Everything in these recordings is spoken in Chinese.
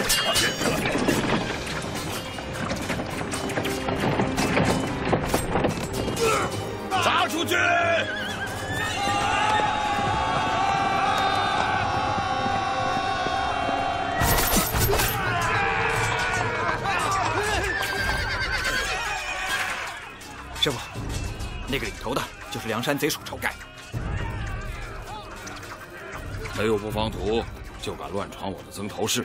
砸出去！师傅那个领头的就是梁山贼手晁盖。没有布防图就敢乱闯我的曾头市。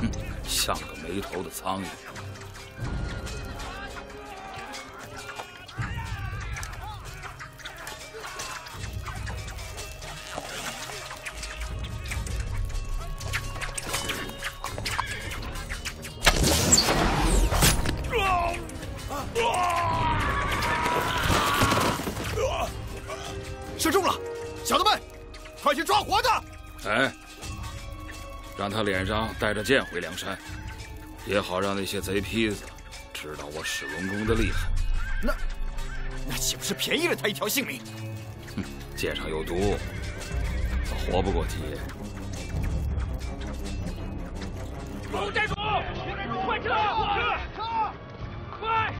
哼，像个没头的苍蝇。射中了，小子们，快去抓活的！哎，让他脸上带着剑回梁山，也好让那些贼坯子知道我史文恭的厉害。那那岂不是便宜了他一条性命？哼，剑上有毒，他活不过几夜。寨主，寨主，快撤！